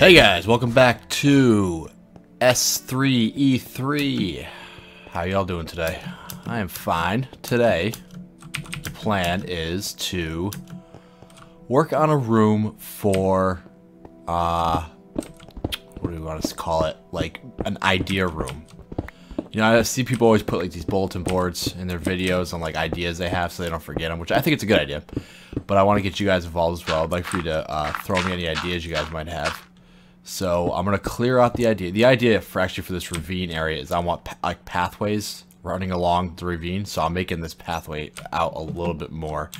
Hey guys, welcome back to S3E3. How y'all doing today? I am fine. Today, the plan is to work on a room for, uh, what do we want to call it? Like, an idea room. You know, I see people always put like these bulletin boards in their videos on like ideas they have so they don't forget them, which I think it's a good idea. But I want to get you guys involved as well. I'd like for you to uh, throw me any ideas you guys might have. So I'm gonna clear out the idea. The idea for actually for this ravine area is I want like pathways running along the ravine. So I'm making this pathway out a little bit more.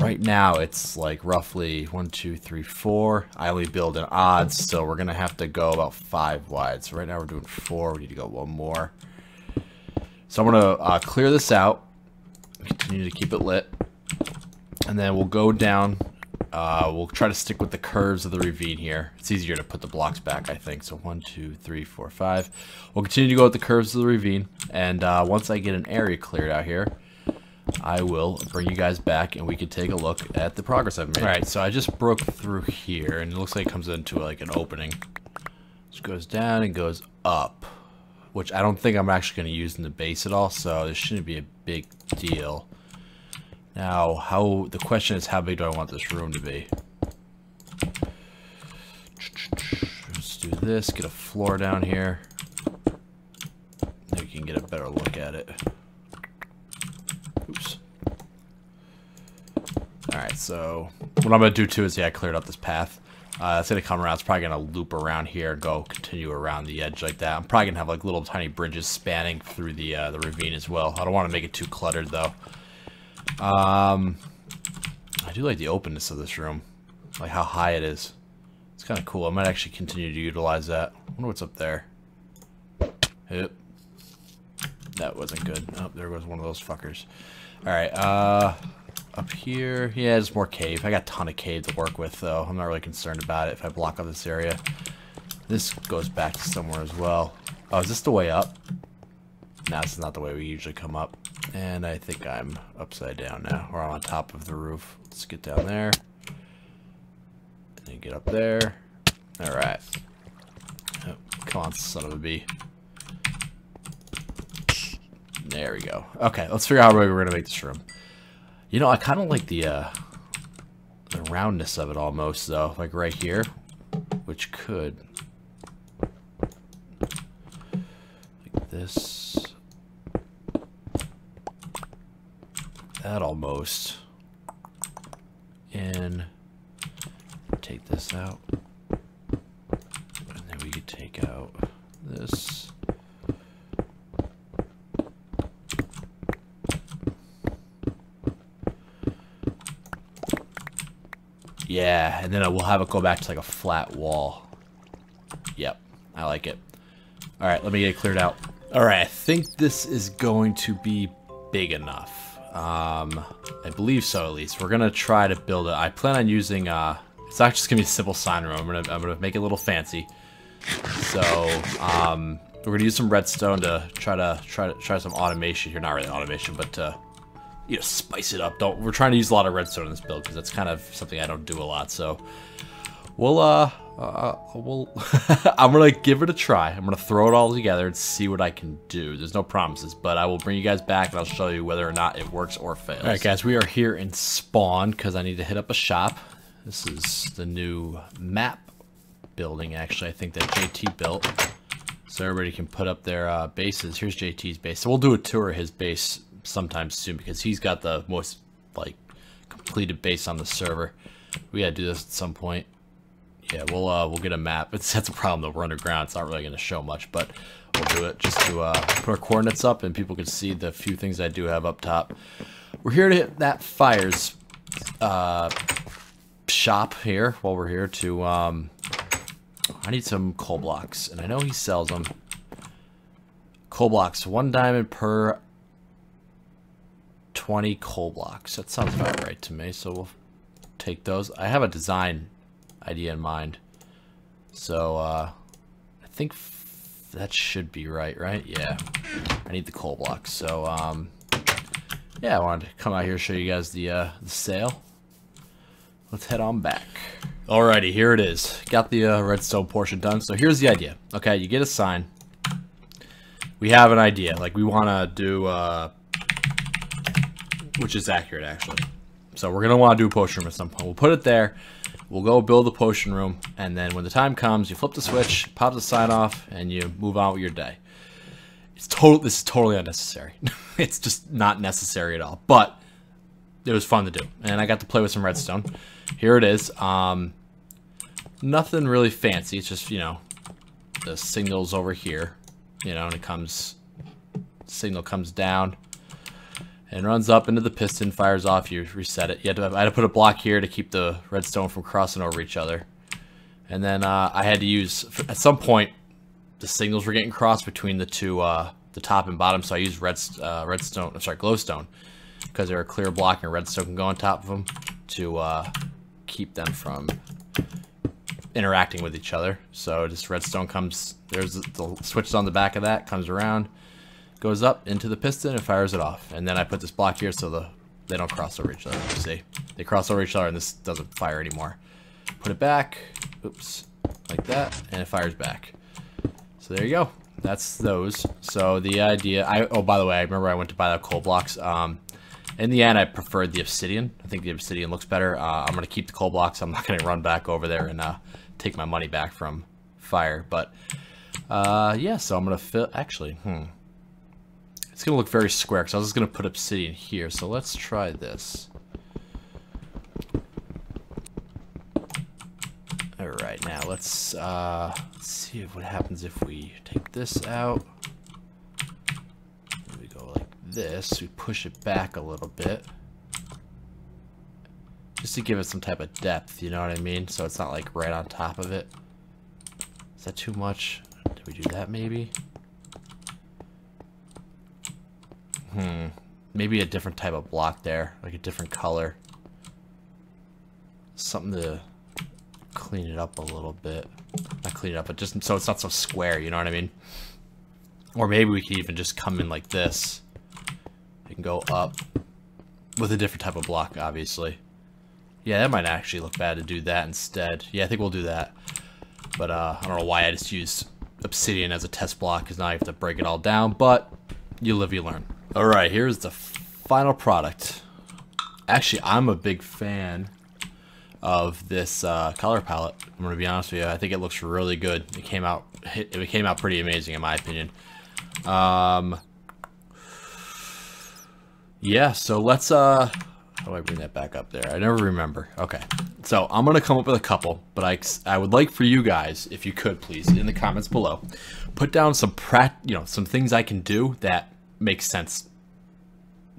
Right now it's like roughly one, two, three, four. I only build in odds, so we're gonna have to go about five wide. So right now we're doing four. We need to go one more. So I'm gonna uh, clear this out. Continue to keep it lit, and then we'll go down uh, we'll try to stick with the curves of the ravine here. It's easier to put the blocks back, I think. So one, two, three, four, five. We'll continue to go with the curves of the ravine. And uh, once I get an area cleared out here, I will bring you guys back and we can take a look at the progress I've made. Alright, so I just broke through here and it looks like it comes into like an opening. Just goes down and goes up. Which I don't think I'm actually going to use in the base at all, so this shouldn't be a big deal. Now, how the question is, how big do I want this room to be? Let's do this. Get a floor down here. Maybe we can get a better look at it. Oops. Alright, so what I'm going to do too is, yeah, I cleared up this path. Uh, it's going to come around. It's probably going to loop around here go continue around the edge like that. I'm probably going to have like little tiny bridges spanning through the, uh, the ravine as well. I don't want to make it too cluttered though. Um, I do like the openness of this room. Like how high it is. It's kind of cool. I might actually continue to utilize that. I wonder what's up there. Yep. That wasn't good. Oh, there was one of those fuckers. Alright, uh... Up here... Yeah, there's more cave. I got a ton of cave to work with, though. I'm not really concerned about it if I block off this area. This goes back to somewhere as well. Oh, is this the way up? No, this is not the way we usually come up. And I think I'm upside down now. Or on top of the roof. Let's get down there. And then get up there. Alright. Oh, come on, son of a bee. There we go. Okay, let's figure out how we're going to make this room. You know, I kind of like the, uh, the roundness of it almost, though. Like right here. Which could... Like this. that almost. And take this out. And then we could take out this. Yeah, and then we'll have it go back to like a flat wall. Yep, I like it. Alright, let me get it cleared out. Alright, I think this is going to be big enough. Um, I believe so at least. We're gonna try to build it. I plan on using, uh, it's not just gonna be a simple sign room. I'm gonna, I'm gonna make it a little fancy. So, um, we're gonna use some redstone to try to, try to, try some automation here. Not really automation, but, uh, you know, spice it up. Don't, we're trying to use a lot of redstone in this build because that's kind of something I don't do a lot. So, we'll, uh, uh, we'll I'm gonna give it a try. I'm gonna throw it all together and see what I can do. There's no promises, but I will bring you guys back and I'll show you whether or not it works or fails. All right, guys, we are here in Spawn because I need to hit up a shop. This is the new map building, actually. I think that JT built, so everybody can put up their uh, bases. Here's JT's base. So we'll do a tour of his base sometime soon because he's got the most like completed base on the server. We gotta do this at some point. Yeah, we'll uh, we'll get a map. It's that's a problem though. We're underground. It's not really to show much, but we'll do it just to uh, put our coordinates up and people can see the few things I do have up top. We're here to hit that fires uh, shop here while we're here to. Um, I need some coal blocks, and I know he sells them. Coal blocks, one diamond per 20 coal blocks. That sounds about right to me, so we'll take those. I have a design idea in mind. So, uh, I think that should be right, right? Yeah. I need the coal blocks. So, um, yeah, I wanted to come out here show you guys the, uh, the sail. Let's head on back. Alrighty, here it is. Got the uh, redstone portion done. So here's the idea. Okay, you get a sign. We have an idea. Like, we want to do, uh, which is accurate, actually. So we're going to want to do a potion room at some point. We'll put it there. We'll go build the potion room, and then when the time comes, you flip the switch, pop the sign off, and you move on with your day. It's total. This is totally unnecessary. it's just not necessary at all. But it was fun to do, and I got to play with some redstone. Here it is. Um, nothing really fancy. It's just you know the signals over here. You know, and it comes signal comes down and runs up into the piston, fires off, you reset it. You had to, I had to put a block here to keep the redstone from crossing over each other. And then uh, I had to use, at some point, the signals were getting crossed between the two, uh, the top and bottom, so I used red, uh, redstone, I'm sorry, glowstone, because they're a clear block and redstone can go on top of them to uh, keep them from interacting with each other. So just redstone comes, there's the, the switch on the back of that, comes around, goes up into the piston and fires it off. And then I put this block here so the they don't cross over each other. You see, they cross over each other and this doesn't fire anymore. Put it back, oops, like that, and it fires back. So there you go. That's those. So the idea, I oh by the way, I remember I went to buy the coal blocks. Um, in the end, I preferred the obsidian. I think the obsidian looks better. Uh, I'm gonna keep the coal blocks. I'm not gonna run back over there and uh, take my money back from fire. But uh, yeah, so I'm gonna fill. Actually, hmm. It's to look very square because I was just to put obsidian here. So let's try this. Alright, now let's, uh, let's see what happens if we take this out. We go like this. We push it back a little bit. Just to give it some type of depth, you know what I mean? So it's not like right on top of it. Is that too much? Did we do that maybe? Hmm. Maybe a different type of block there, like a different color. Something to clean it up a little bit. Not clean it up, but just so it's not so square, you know what I mean? Or maybe we could even just come in like this. It can go up with a different type of block, obviously. Yeah, that might actually look bad to do that instead. Yeah, I think we'll do that. But uh, I don't know why I just used obsidian as a test block, because now I have to break it all down, but you live, you learn. All right, here's the final product. Actually, I'm a big fan of this uh, color palette. I'm gonna be honest with you. I think it looks really good. It came out it came out pretty amazing in my opinion. Um, yeah, so let's uh how do I bring that back up there? I never remember. Okay. So I'm to come up with a couple, but I, I would like for you guys, if you could please, in the comments below, put down some prat, you know, some things I can do that makes sense.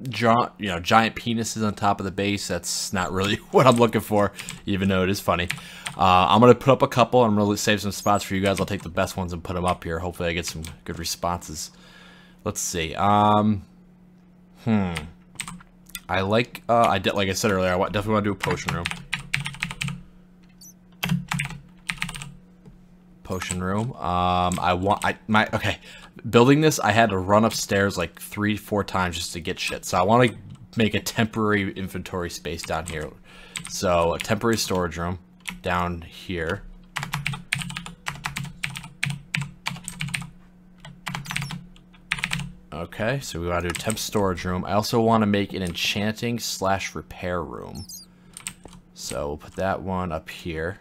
Gi- you know, giant penises on top of the base. That's not really what I'm looking for, even though it is funny. Uh, I'm gonna put up a couple. I'm gonna save some spots for you guys. I'll take the best ones and put them up here. Hopefully, I get some good responses. Let's see. Um, hmm. I like. Uh, I did, like I said earlier. I definitely want to do a potion room. Potion room. Um, I want. I my okay building this, I had to run upstairs like three, four times just to get shit. So I want to make a temporary inventory space down here. So a temporary storage room down here. Okay, so we want to do a temp storage room. I also want to make an enchanting slash repair room. So we'll put that one up here.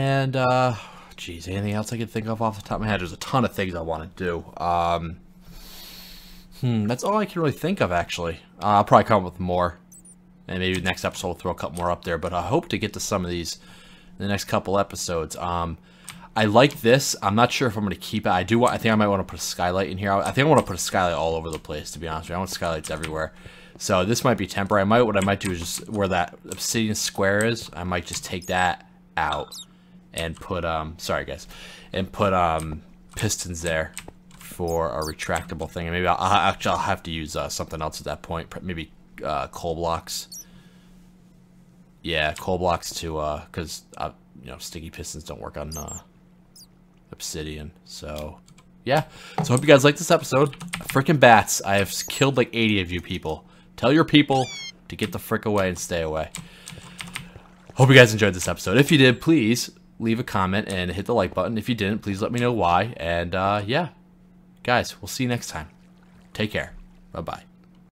And, uh, geez, anything else I can think of off the top of my head? There's a ton of things I want to do. Um, hmm, that's all I can really think of, actually. Uh, I'll probably come up with more. And maybe next episode we'll throw a couple more up there. But I hope to get to some of these in the next couple episodes. Um, I like this. I'm not sure if I'm going to keep it. I do. Want, I think I might want to put a skylight in here. I think I want to put a skylight all over the place. To be honest, with you. I want skylights everywhere. So this might be temporary. I might. What I might do is just where that obsidian square is. I might just take that out and put um sorry guys and put um pistons there for a retractable thing. And maybe I'll, I'll actually I'll have to use uh, something else at that point. Maybe uh, coal blocks. Yeah, coal blocks to, uh, because, uh, you know, sticky pistons don't work on, uh, obsidian. So, yeah. So, hope you guys like this episode. Freaking bats. I have killed like 80 of you people. Tell your people to get the frick away and stay away. Hope you guys enjoyed this episode. If you did, please leave a comment and hit the like button. If you didn't, please let me know why. And, uh, yeah. Guys, we'll see you next time. Take care. Bye-bye.